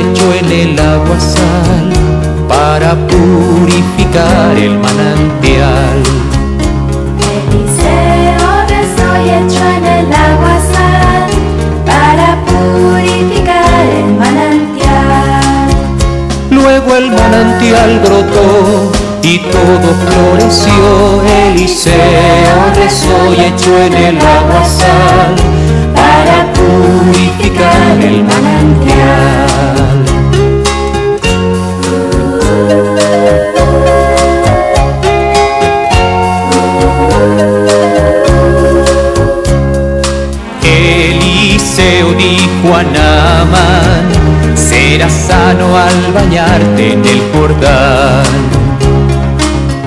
echó en el agua sal para purificar el manantial. Eliseo rezó y echó en el agua sal para purificar el manantial. Luego el manantial brotó y todo floreció. Eliseo rezó y echó en el agua sal Eliseo dijo a Naaman, serás sano al bañarte en el Jordán.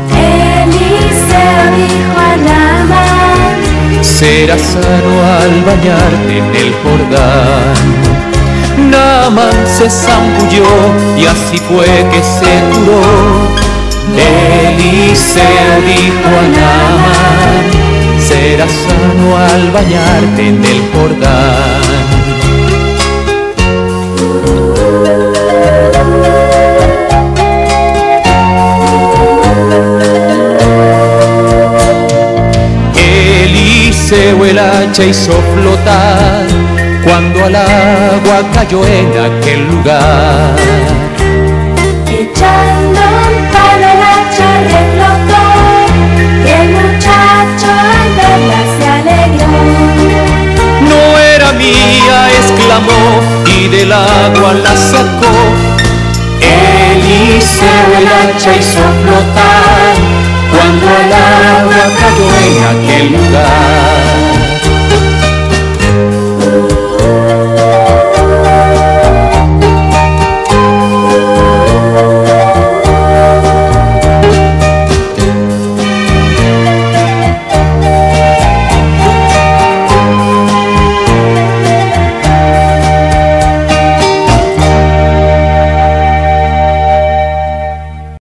Eliseo dijo a Naamán, Serás sano al bañarte en el Jordán. Naaman se zambulló y así fue que se curó. Eliseo dijo a Naaman, serás sano al bañarte en el Jordán. El hacha hizo flotar cuando al agua cayó en aquel lugar. echando un palo el hacha reflotó, y el muchacho al verla se alegró. No era mía, exclamó y del agua la sacó. Eliseo el hacha hizo flotar cuando al agua cayó en aquel lugar.